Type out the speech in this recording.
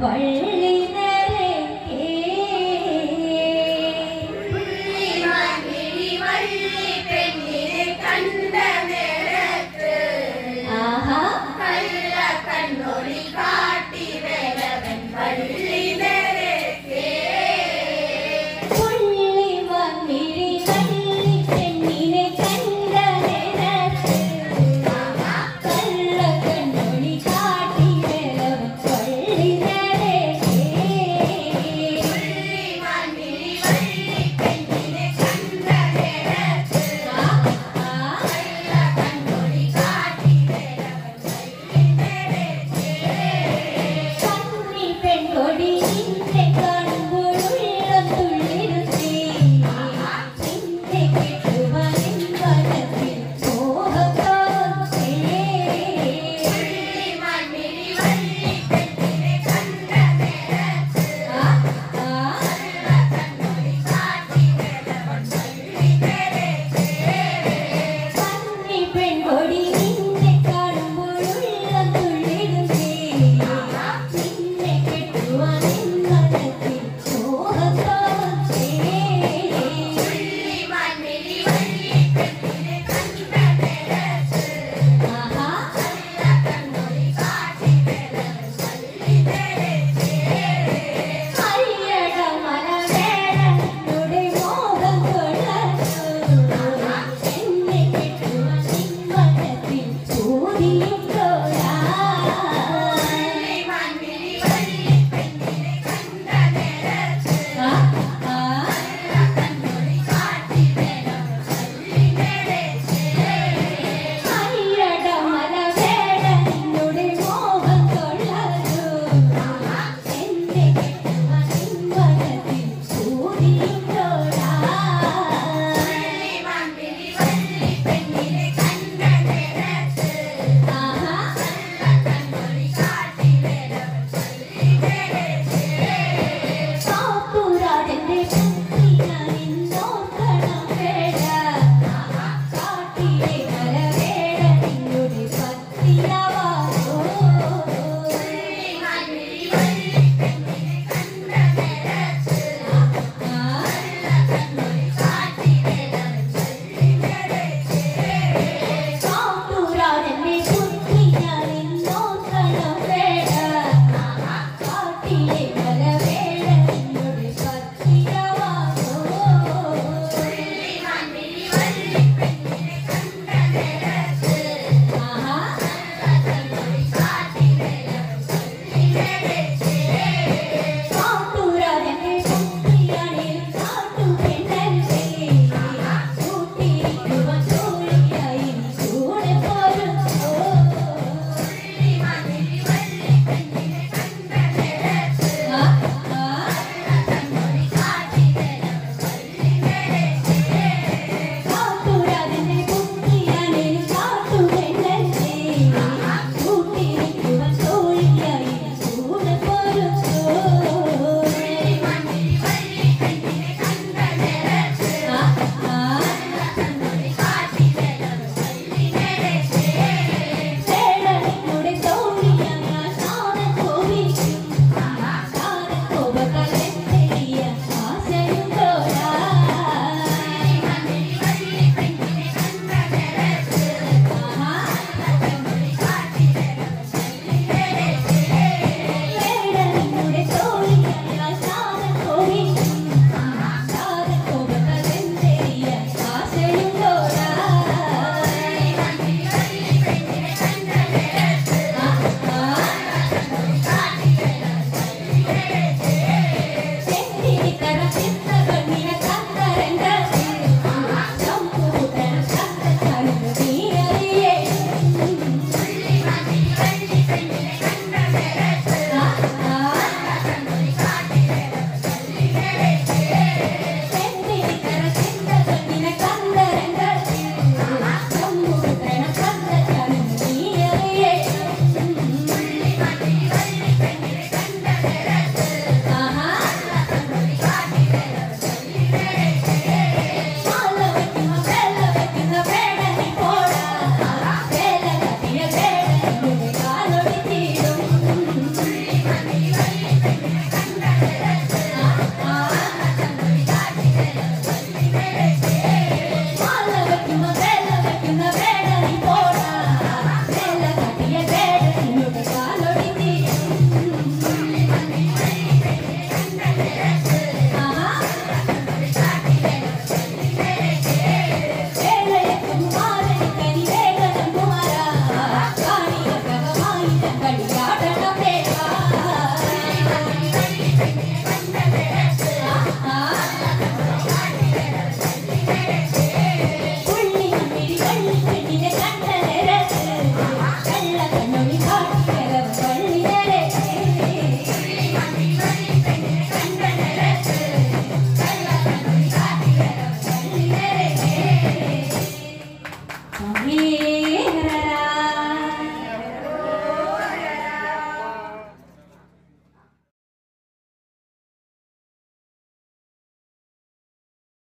Gậy. Yeah.